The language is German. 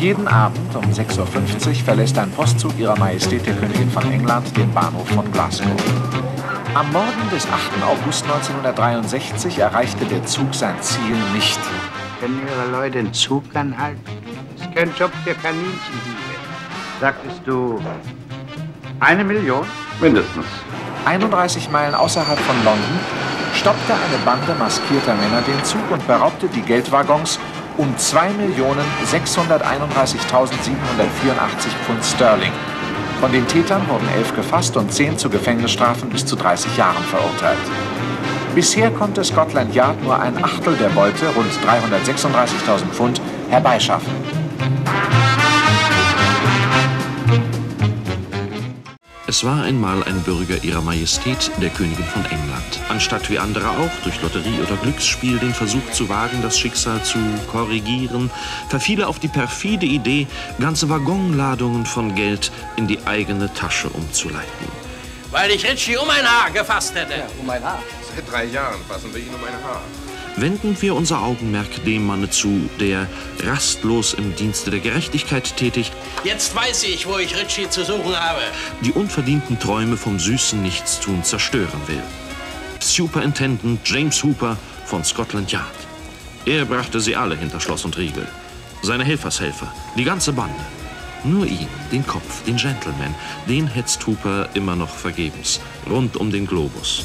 Jeden Abend um 6.50 Uhr verlässt ein Postzug ihrer Majestät der Königin von England den Bahnhof von Glasgow. Am Morgen des 8. August 1963 erreichte der Zug sein Ziel nicht. Können Ihre Leute den Zug anhalten? Das ist kein Job für Kaninchenhiebe. Sagtest du eine Million? Mindestens. 31 Meilen außerhalb von London stoppte eine Bande maskierter Männer den Zug und beraubte die Geldwaggons um 2.631.784 Pfund Sterling. Von den Tätern wurden elf gefasst und zehn zu Gefängnisstrafen bis zu 30 Jahren verurteilt. Bisher konnte Scotland Yard nur ein Achtel der Beute, rund 336.000 Pfund, herbeischaffen. Es war einmal ein Bürger ihrer Majestät, der Königin von England. Anstatt wie andere auch durch Lotterie oder Glücksspiel den Versuch zu wagen, das Schicksal zu korrigieren, verfiel er auf die perfide Idee, ganze Waggonladungen von Geld in die eigene Tasche umzuleiten. Weil ich Ritchie um ein Haar gefasst hätte. Ja, um ein Haar? Seit drei Jahren fassen wir ihn um ein Haar wenden wir unser Augenmerk dem Manne zu, der rastlos im Dienste der Gerechtigkeit tätig. Jetzt weiß ich, wo ich Ritchie zu suchen habe. Die unverdienten Träume vom süßen Nichtstun zerstören will. Superintendent James Hooper von Scotland Yard. Er brachte sie alle hinter Schloss und Riegel. Seine Helfershelfer, die ganze Bande. Nur ihn, den Kopf, den Gentleman, den hetzt Hooper immer noch vergebens, rund um den Globus.